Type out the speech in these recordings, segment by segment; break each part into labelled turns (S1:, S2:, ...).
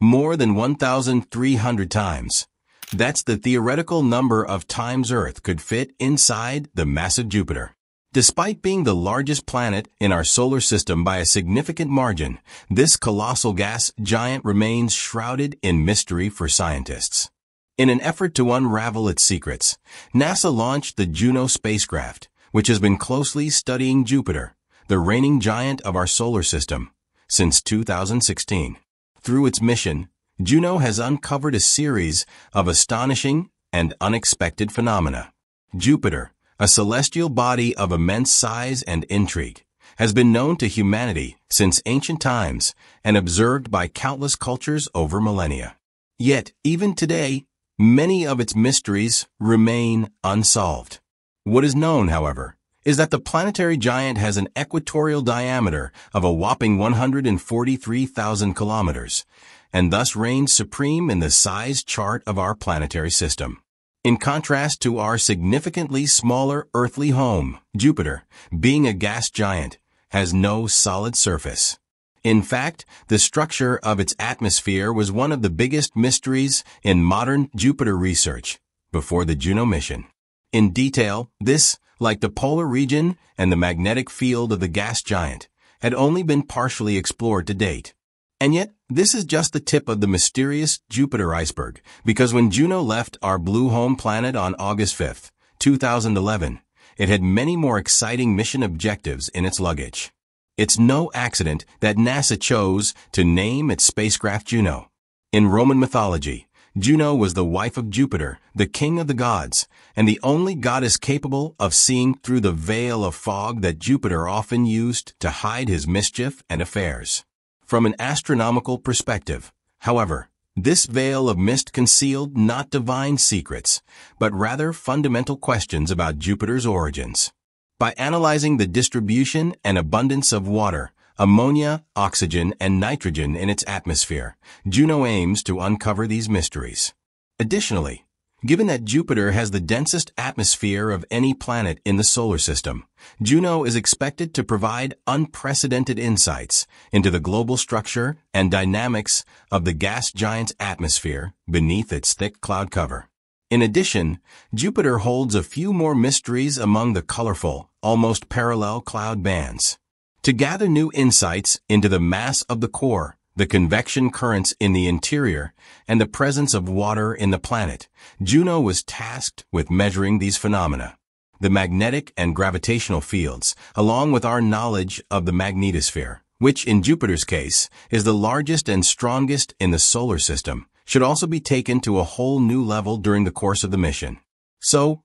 S1: more than 1,300 times. That's the theoretical number of times Earth could fit inside the massive Jupiter. Despite being the largest planet in our solar system by a significant margin, this colossal gas giant remains shrouded in mystery for scientists. In an effort to unravel its secrets, NASA launched the Juno spacecraft, which has been closely studying Jupiter, the reigning giant of our solar system, since 2016. Through its mission, Juno has uncovered a series of astonishing and unexpected phenomena. Jupiter, a celestial body of immense size and intrigue, has been known to humanity since ancient times and observed by countless cultures over millennia. Yet, even today, many of its mysteries remain unsolved. What is known, however, is that the planetary giant has an equatorial diameter of a whopping 143,000 kilometers, and thus reigns supreme in the size chart of our planetary system. In contrast to our significantly smaller earthly home, Jupiter, being a gas giant, has no solid surface. In fact, the structure of its atmosphere was one of the biggest mysteries in modern Jupiter research before the Juno mission. In detail, this, like the polar region and the magnetic field of the gas giant, had only been partially explored to date. And yet, this is just the tip of the mysterious Jupiter iceberg, because when Juno left our blue home planet on August 5, 2011, it had many more exciting mission objectives in its luggage. It's no accident that NASA chose to name its spacecraft Juno. In Roman mythology, Juno was the wife of Jupiter, the king of the gods, and the only goddess capable of seeing through the veil of fog that Jupiter often used to hide his mischief and affairs. From an astronomical perspective, however, this veil of mist concealed not divine secrets, but rather fundamental questions about Jupiter's origins. By analyzing the distribution and abundance of water, ammonia, oxygen, and nitrogen in its atmosphere, Juno aims to uncover these mysteries. Additionally, Given that Jupiter has the densest atmosphere of any planet in the solar system, Juno is expected to provide unprecedented insights into the global structure and dynamics of the gas giant's atmosphere beneath its thick cloud cover. In addition, Jupiter holds a few more mysteries among the colorful, almost parallel cloud bands. To gather new insights into the mass of the core, the convection currents in the interior, and the presence of water in the planet, Juno was tasked with measuring these phenomena. The magnetic and gravitational fields, along with our knowledge of the magnetosphere, which in Jupiter's case is the largest and strongest in the solar system, should also be taken to a whole new level during the course of the mission. So,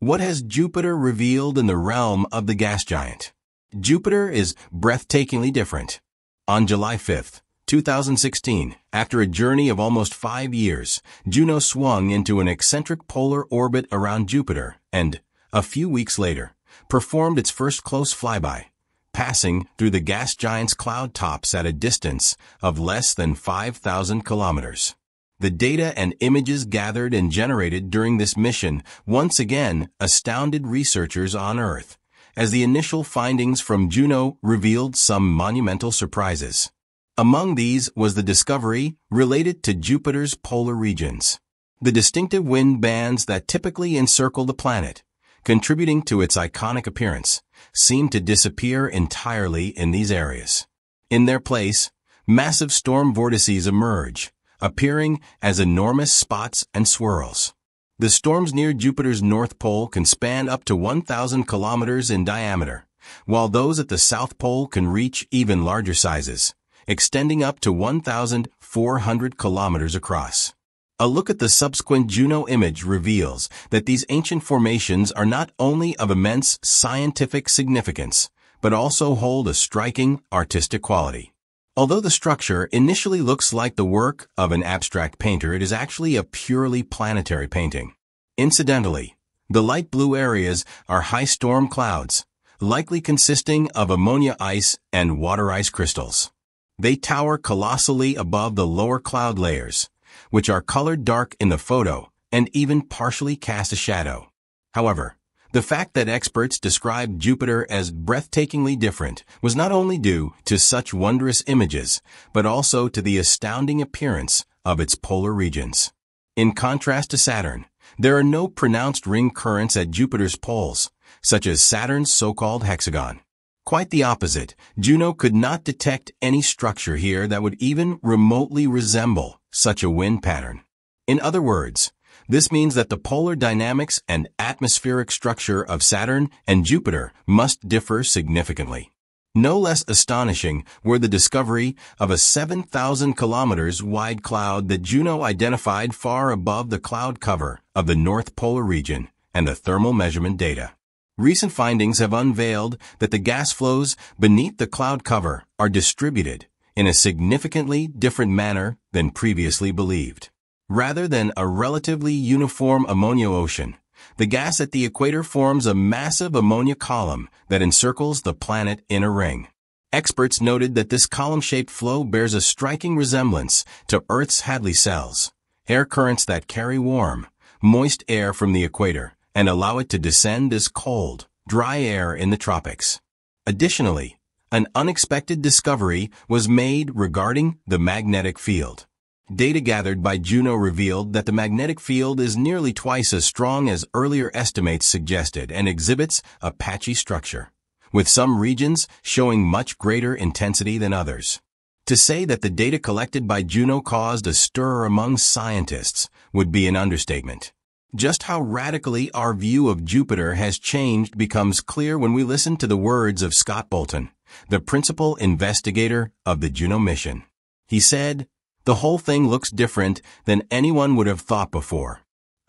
S1: what has Jupiter revealed in the realm of the gas giant? Jupiter is breathtakingly different. On July 5th, 2016, after a journey of almost five years, Juno swung into an eccentric polar orbit around Jupiter and, a few weeks later, performed its first close flyby, passing through the gas giant's cloud tops at a distance of less than 5,000 kilometers. The data and images gathered and generated during this mission once again astounded researchers on Earth, as the initial findings from Juno revealed some monumental surprises. Among these was the discovery related to Jupiter's polar regions, the distinctive wind bands that typically encircle the planet, contributing to its iconic appearance, seem to disappear entirely in these areas. In their place, massive storm vortices emerge, appearing as enormous spots and swirls. The storms near Jupiter's North Pole can span up to 1,000 kilometers in diameter, while those at the South Pole can reach even larger sizes, extending up to 1,400 kilometers across. A look at the subsequent Juno image reveals that these ancient formations are not only of immense scientific significance, but also hold a striking artistic quality. Although the structure initially looks like the work of an abstract painter, it is actually a purely planetary painting. Incidentally, the light blue areas are high storm clouds, likely consisting of ammonia ice and water ice crystals. They tower colossally above the lower cloud layers, which are colored dark in the photo and even partially cast a shadow. However, The fact that experts described Jupiter as breathtakingly different was not only due to such wondrous images, but also to the astounding appearance of its polar regions. In contrast to Saturn, there are no pronounced ring currents at Jupiter's poles, such as Saturn's so-called hexagon. Quite the opposite, Juno could not detect any structure here that would even remotely resemble such a wind pattern. In other words, this means that the polar dynamics and atmospheric structure of Saturn and Jupiter must differ significantly. No less astonishing were the discovery of a 7,000 kilometers wide cloud that Juno identified far above the cloud cover of the North Polar region and the thermal measurement data. Recent findings have unveiled that the gas flows beneath the cloud cover are distributed in a significantly different manner than previously believed. Rather than a relatively uniform ammonia ocean, the gas at the equator forms a massive ammonia column that encircles the planet in a ring. Experts noted that this column-shaped flow bears a striking resemblance to Earth's Hadley cells, air currents that carry warm, moist air from the equator and allow it to descend as cold, dry air in the tropics. Additionally, an unexpected discovery was made regarding the magnetic field. Data gathered by Juno revealed that the magnetic field is nearly twice as strong as earlier estimates suggested and exhibits a patchy structure, with some regions showing much greater intensity than others. To say that the data collected by Juno caused a stir among scientists would be an understatement. Just how radically our view of Jupiter has changed becomes clear when we listen to the words of Scott Bolton, the principal investigator of the Juno mission. He said, the whole thing looks different than anyone would have thought before.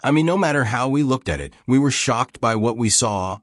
S1: I mean, no matter how we looked at it, we were shocked by what we saw.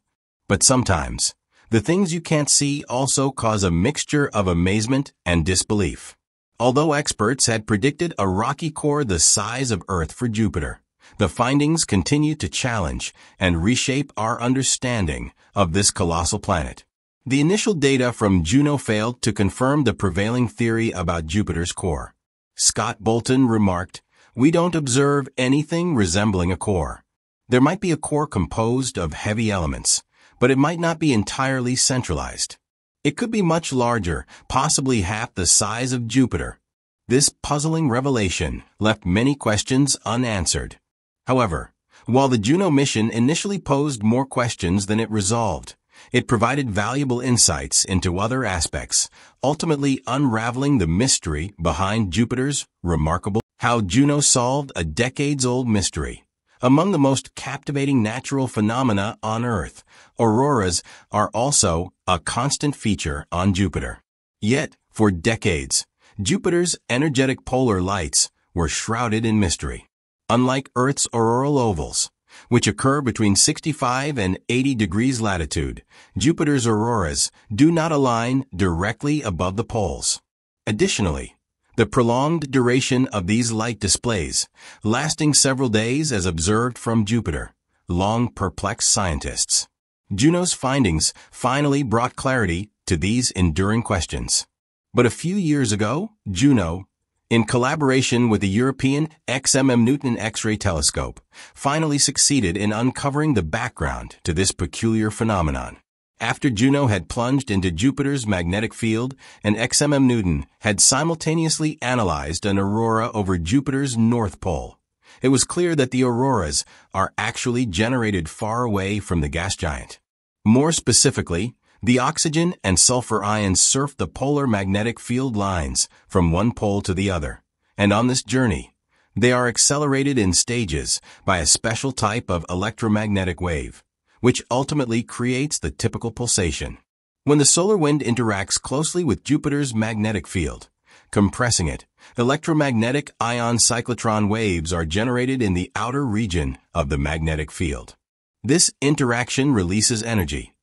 S1: But sometimes, the things you can't see also cause a mixture of amazement and disbelief. Although experts had predicted a rocky core the size of Earth for Jupiter, the findings continue to challenge and reshape our understanding of this colossal planet. The initial data from Juno failed to confirm the prevailing theory about Jupiter's core. Scott Bolton remarked, We don't observe anything resembling a core. There might be a core composed of heavy elements, but it might not be entirely centralized. It could be much larger, possibly half the size of Jupiter. This puzzling revelation left many questions unanswered. However, while the Juno mission initially posed more questions than it resolved, it provided valuable insights into other aspects, ultimately unraveling the mystery behind Jupiter's remarkable how Juno solved a decades-old mystery. Among the most captivating natural phenomena on Earth, auroras are also a constant feature on Jupiter. Yet, for decades, Jupiter's energetic polar lights were shrouded in mystery. Unlike Earth's auroral ovals, which occur between 65 and 80 degrees latitude, Jupiter's auroras do not align directly above the poles. Additionally, the prolonged duration of these light displays, lasting several days as observed from Jupiter, long perplexed scientists. Juno's findings finally brought clarity to these enduring questions. But a few years ago, Juno, in collaboration with the European XMM Newton X-ray telescope, finally succeeded in uncovering the background to this peculiar phenomenon. After Juno had plunged into Jupiter's magnetic field, and XMM Newton had simultaneously analyzed an aurora over Jupiter's north pole. It was clear that the auroras are actually generated far away from the gas giant. More specifically, the oxygen and sulfur ions surf the polar magnetic field lines from one pole to the other, and on this journey, they are accelerated in stages by a special type of electromagnetic wave, which ultimately creates the typical pulsation. When the solar wind interacts closely with Jupiter's magnetic field, compressing it, electromagnetic ion cyclotron waves are generated in the outer region of the magnetic field. This interaction releases energy,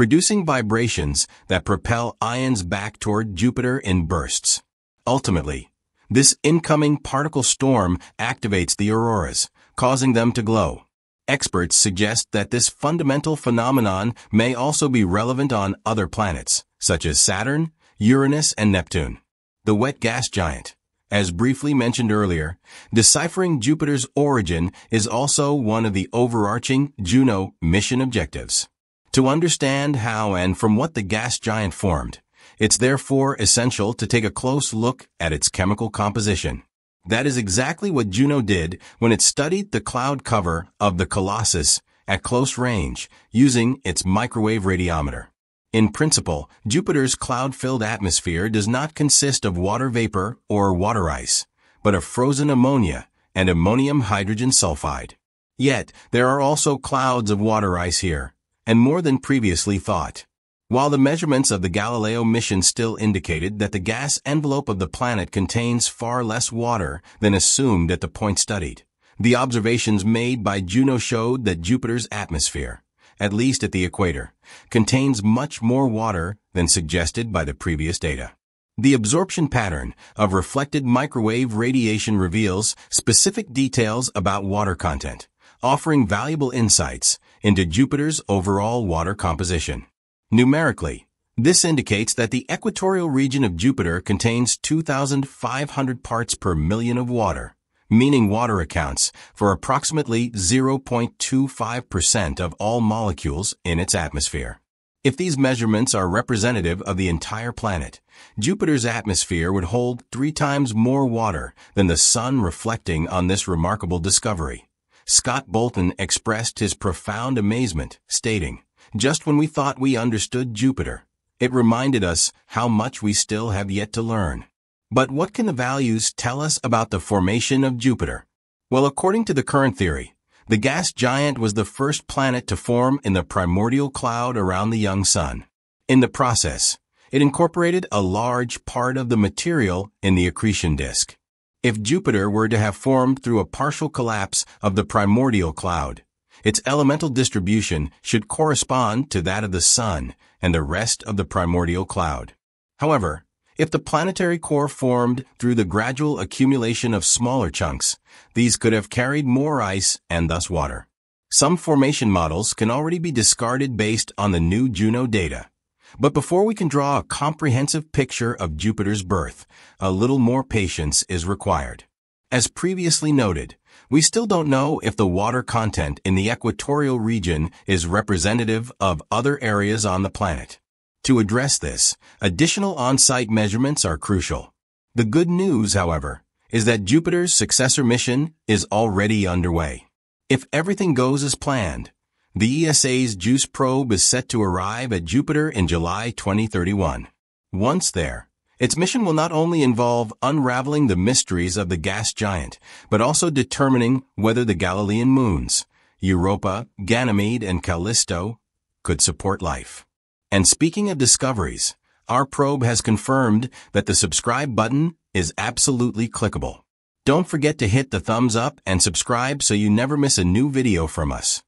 S1: producing vibrations that propel ions back toward Jupiter in bursts. Ultimately, this incoming particle storm activates the auroras, causing them to glow. Experts suggest that this fundamental phenomenon may also be relevant on other planets, such as Saturn, Uranus, and Neptune. The wet gas giant, As briefly mentioned earlier, deciphering Jupiter's origin is also one of the overarching Juno mission objectives. To understand how and from what the gas giant formed, it's therefore essential to take a close look at its chemical composition. That is exactly what Juno did when it studied the cloud cover of the Colossus at close range using its microwave radiometer. In principle, Jupiter's cloud-filled atmosphere does not consist of water vapor or water ice, but of frozen ammonia and ammonium hydrogen sulfide. Yet, there are also clouds of water ice here, and more than previously thought. While the measurements of the Galileo mission still indicated that the gas envelope of the planet contains far less water than assumed at the point studied, the observations made by Juno showed that Jupiter's atmosphere, at least at the equator, contains much more water than suggested by the previous data. The absorption pattern of reflected microwave radiation reveals specific details about water content, offering valuable insights into Jupiter's overall water composition. Numerically, this indicates that the equatorial region of Jupiter contains 2,500 parts per million of water, meaning water accounts for approximately 0.25% of all molecules in its atmosphere. If these measurements are representative of the entire planet, Jupiter's atmosphere would hold three times more water than the Sun reflecting on this remarkable discovery. Scott Bolton expressed his profound amazement, stating, Just when we thought we understood Jupiter, it reminded us how much we still have yet to learn. But what can the values tell us about the formation of Jupiter? Well, according to the current theory, the gas giant was the first planet to form in the primordial cloud around the young sun. In the process, it incorporated a large part of the material in the accretion disk. If Jupiter were to have formed through a partial collapse of the primordial cloud, its elemental distribution should correspond to that of the Sun and the rest of the primordial cloud. However, if the planetary core formed through the gradual accumulation of smaller chunks, these could have carried more ice and thus water. Some formation models can already be discarded based on the new Juno data. But before we can draw a comprehensive picture of Jupiter's birth, a little more patience is required. As previously noted, we still don't know if the water content in the equatorial region is representative of other areas on the planet. To address this, additional on-site measurements are crucial. The good news, however, is that Jupiter's successor mission is already underway. If everything goes as planned, the ESA's JUICE probe is set to arrive at Jupiter in July 2031. Once there, its mission will not only involve unraveling the mysteries of the gas giant, but also determining whether the Galilean moons, Europa, Ganymede, and Callisto, could support life. And speaking of discoveries, our probe has confirmed that the subscribe button is absolutely clickable. Don't forget to hit the thumbs up and subscribe so you never miss a new video from us.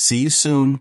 S1: See you soon.